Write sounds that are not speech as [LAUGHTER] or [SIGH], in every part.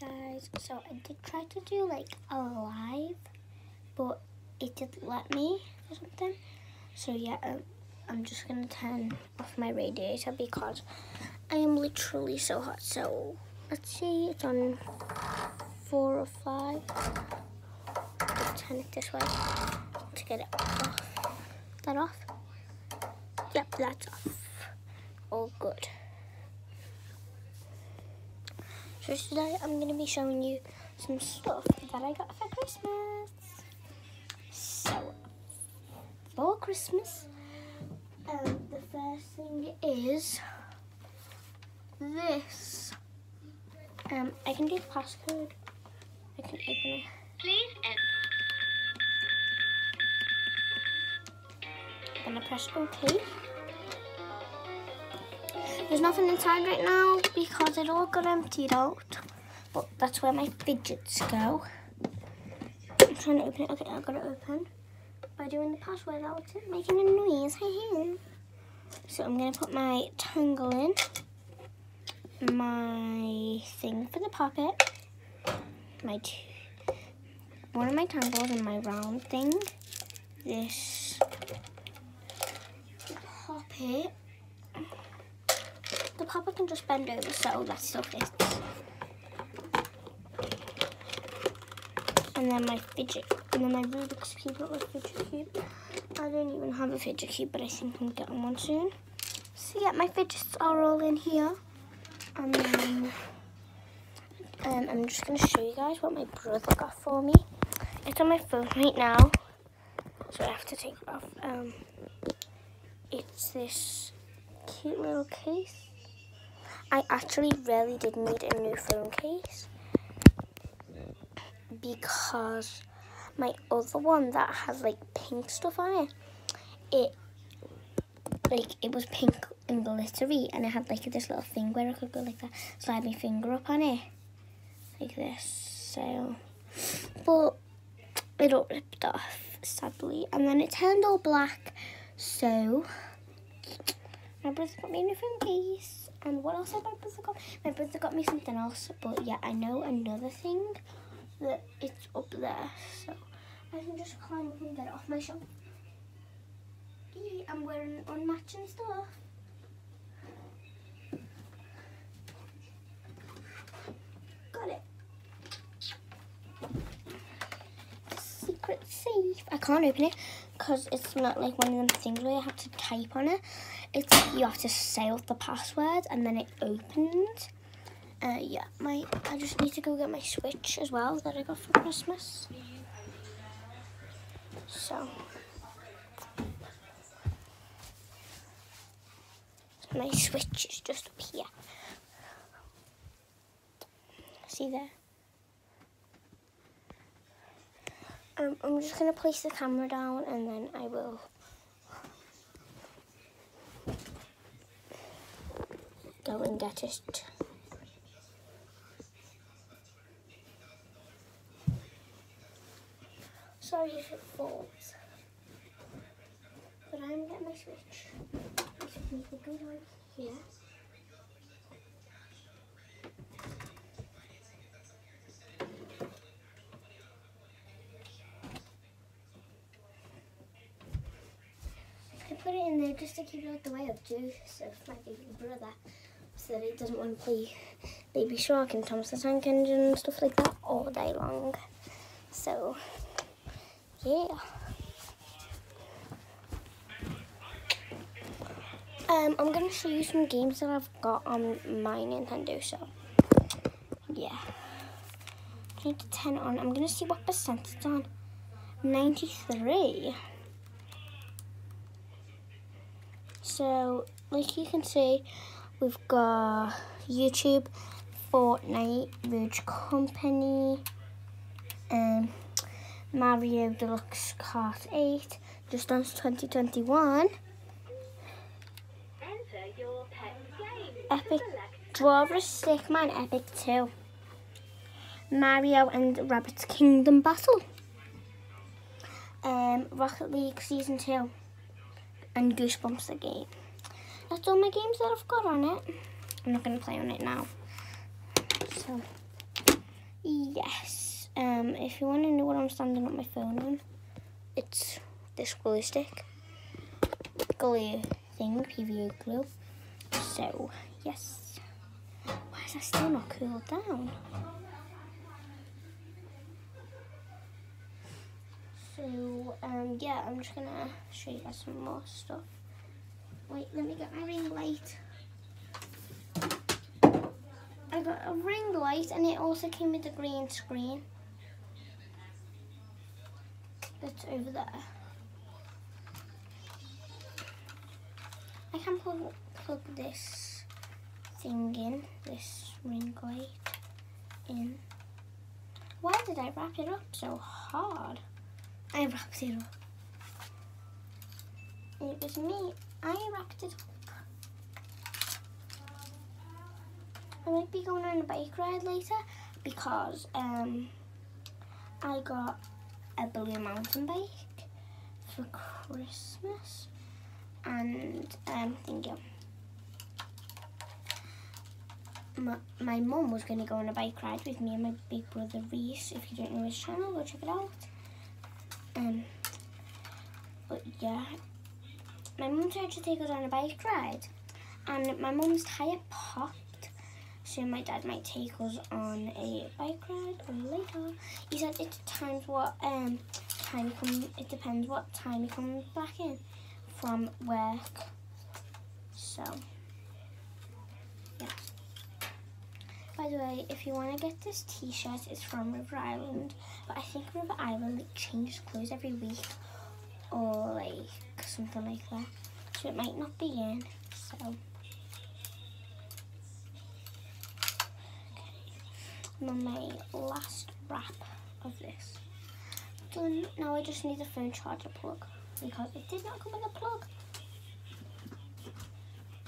guys, so I did try to do like a live, but it didn't let me or something. So yeah, um, I'm just gonna turn off my radiator because I am literally so hot. So let's see, it's on four or five. Turn it this way to get it off. That off? Yep, that's off. All good. So today I'm going to be showing you some stuff that I got for Christmas. So, for Christmas, um, the first thing is this. Um, I can do the passcode. I can open it. Please enter. I'm gonna press OK. There's nothing inside right now because it all got emptied out. But that's where my fidgets go. I'm trying to open it. Okay, I got it open. By doing the password out, making a noise. so I'm gonna put my tangle in. My thing for the poppet. My two, one of my tangles and my round thing. This poppet popper can just bend over so that still fits. And then my fidget, and then my Rubik's Cube, not my fidget cube. I don't even have a fidget cube, but I think I'm getting one soon. So yeah, my fidgets are all in here. And then um, I'm just going to show you guys what my brother got for me. It's on my phone right now, so I have to take it off. Um, it's this cute little case. I actually really did need a new phone case because my other one that has like pink stuff on it, it like it was pink and glittery and it had like this little thing where I could go like that, slide my finger up on it like this. So, but it all ripped off sadly, and then it turned all black. So my brother got me a new phone case. And what else did my brother got? My brother got me something else. But yeah, I know another thing that it's up there. So I can just climb up and get it off my shelf. I'm wearing unmatching stuff. Got it. Secret safe. I can't open it because it's not like one of them things where you have to type on it. It's you have to say out the password and then it opens. Uh, yeah, my I just need to go get my Switch as well that I got for Christmas. So my Switch is just up here. See there? Um, I'm just going to place the camera down and then I will go and get it. Sorry if it falls. But I'm getting my switch. My switch will go right here. I put it in there just to keep it out the way of Joseph, my brother, so that it doesn't want to play Baby Shark and Thomas the Tank Engine and stuff like that all day long. So, yeah. Um, I'm going to show you some games that I've got on my Nintendo, so, yeah. Turn to 10 on. I'm going to see what percent it's on. 93. So, like you can see, we've got YouTube, Fortnite, Rogue Company, um, Mario Deluxe Kart 8, Just Dance 2021, Epic. Draw a Stickman Epic 2, Mario and Rabbids Kingdom Battle, um, Rocket League Season 2, and Goosebumps the game. That's all my games that I've got on it. I'm not going to play on it now. So, yes, um, if you want to know what I'm standing up my phone on, it's this glue stick, glue thing, PVA glue. So, yes. Why is that still not cooled down? So, um, yeah, I'm just gonna show you guys some more stuff. Wait, let me get my ring light. I got a ring light and it also came with a green screen. That's over there. I can plug, plug this thing in, this ring light in. Why did I wrap it up so hard? I wrapped it up. It was me. I wrapped it up. I might be going on a bike ride later because um I got a blue mountain bike for Christmas and um thank you. My, my mum was going to go on a bike ride with me and my big brother Reese. If you don't know his channel, go check it out. Um, but yeah, my mum tried to take us on a bike ride, and my mum's tire popped. So my dad might take us on a bike ride later. He said it depends what um time he come. It depends what time he comes back in from work. So yeah. By the way, if you want to get this t-shirt, it's from River Island. But I think River Island changes clothes every week. Or like something like that. So it might not be in. So okay. my last wrap of this. Done. Now I just need a phone charger plug. Because it did not come with a plug.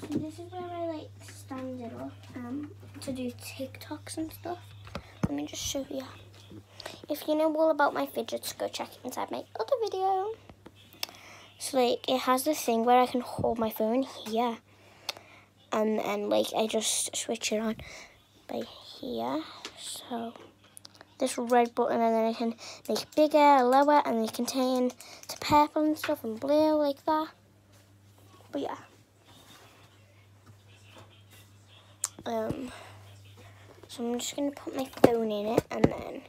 So this is where I like stand it up um, to do TikToks and stuff. Let me just show you. If you know all about my fidgets, go check it inside my other video. So like it has this thing where I can hold my phone here. And then like I just switch it on by here. So this red button and then I can make it bigger, lower and they contain to purple and stuff and blue like that. But yeah. Um, so I'm just going to put my phone in it and then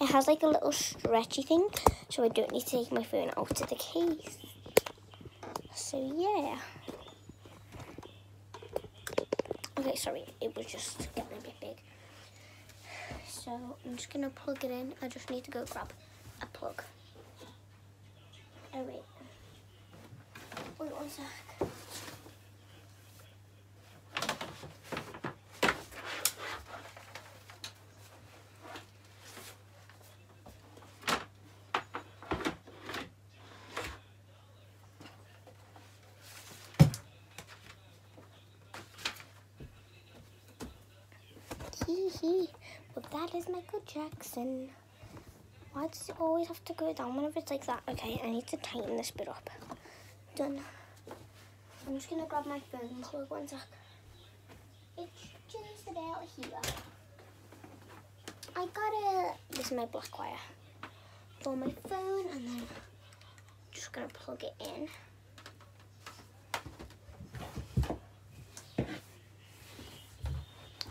it has like a little stretchy thing so I don't need to take my phone out of the case. So yeah. Okay, sorry, it was just getting a bit big. So I'm just to plug it in. I just need to go grab a plug. Oh wait. Wait one sec. Hee. But that is Michael Jackson. Why does it always have to go down whenever it's like that? Okay, I need to tighten this bit up. Done. I'm just gonna grab my phone plug one sec. It's just about here. I got it. This is my black wire for my phone, and then I'm just gonna plug it in.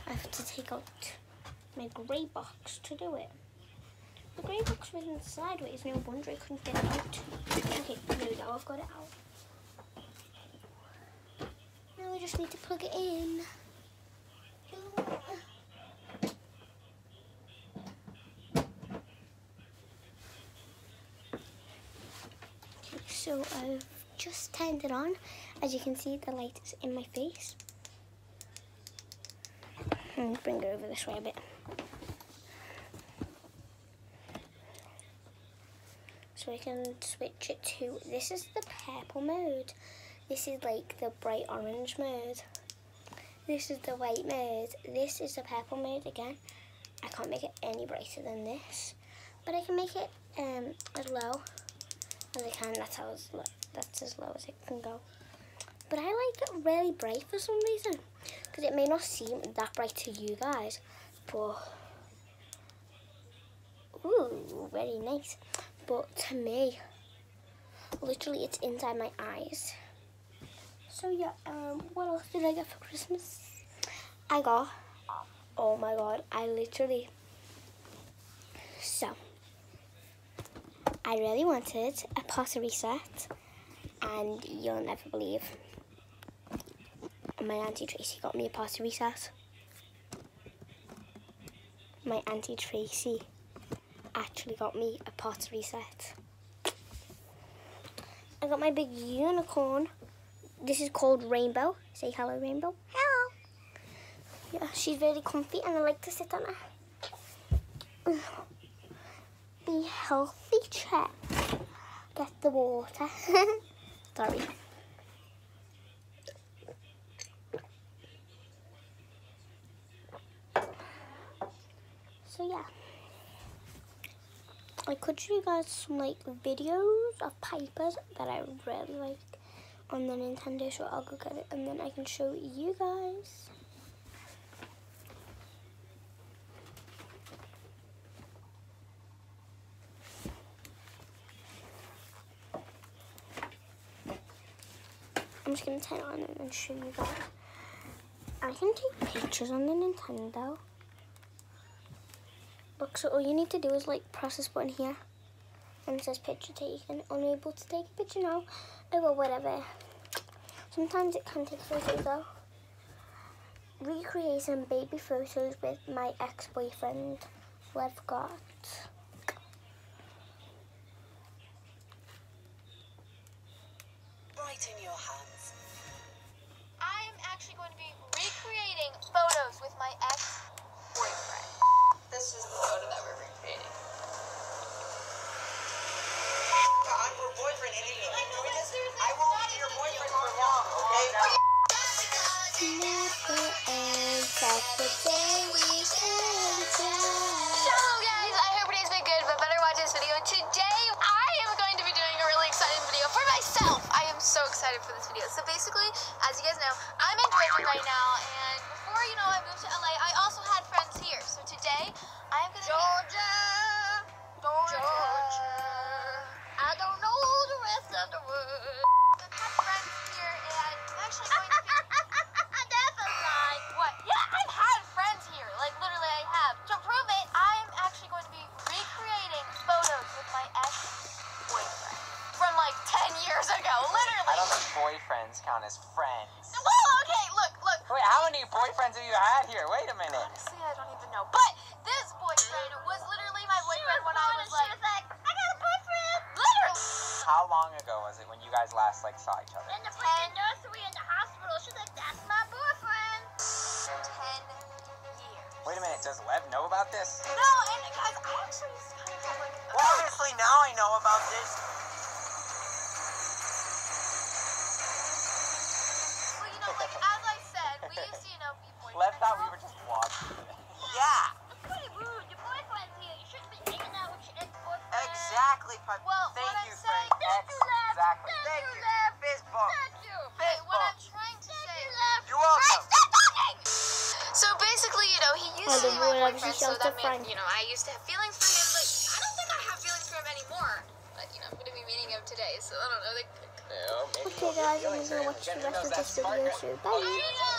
I have to take out my grey box to do it. The grey box was inside sideways, no wonder I couldn't get it out. Okay, no, now I've got it out. Now we just need to plug it in. Okay, so I've just turned it on. As you can see, the light is in my face. And bring it over this way a bit. so we can switch it to, this is the purple mode. This is like the bright orange mode. This is the white mode. This is the purple mode again. I can't make it any brighter than this. But I can make it um, as low as I can. That's, how that's as low as it can go. But I like it really bright for some reason. Because it may not seem that bright to you guys. But ooh, very nice. But to me, literally, it's inside my eyes. So yeah, um, what else did I get for Christmas? I got, oh my god, I literally, so, I really wanted a pottery set, and you'll never believe, my Auntie Tracy got me a pottery set. My Auntie Tracy actually got me a pottery set. I got my big unicorn. This is called Rainbow. Say hello, Rainbow. Hello. Yeah, she's very comfy and I like to sit on her. Be healthy, check. Get the water. [LAUGHS] Sorry. So yeah. I could show you guys some like videos of Pipers that I really like on the Nintendo, so I'll go get it and then I can show you guys. I'm just gonna turn it on and show you guys. I can take pictures on the Nintendo. So all you need to do is like press this button here and it says picture taken. Unable to take a picture now. Oh well, whatever. Sometimes it can take photos though. Recreate some baby photos with my ex-boyfriend who I've got. Right in your hands. I'm actually going to be recreating photos with my ex-boyfriend. This is the photo that we're recreating. I'm her boyfriend, and if you keep doing this, I won't be your boyfriend for long, okay? Oh, when you guys last like saw each other? In the freaking nursery in the hospital. She's like, that's my boyfriend. 10 years. Wait a minute, does Lev know about this? No, and guys, I actually just kind of have like. Well, obviously now I know about this. Well, you know, like as I said, we used to, you know, be boyfriends. Lev thought we were just watching. Yeah, It's pretty rude. Your boyfriend's here. You shouldn't be hanging out with your ex-boyfriend. exactly. Well, Thank what I'm you, saying, Frank. thank you, Exactly. Thank, Thank you, you. Lev. Fist bump. Thank you. Fist Hey, what. I'm trying to say. Lev. You're welcome. Frank, stop talking. So basically, you know, he used Oh, to the be my boy boyfriend, so that means, Frank. you know, I used to have feelings for him, but I don't think I have feelings for him anymore. But, you know, I'm going to be meeting him today, so I don't know. They, No, maybe Okay guys, I'm gonna watch the rest of this video, so bye. I don't know.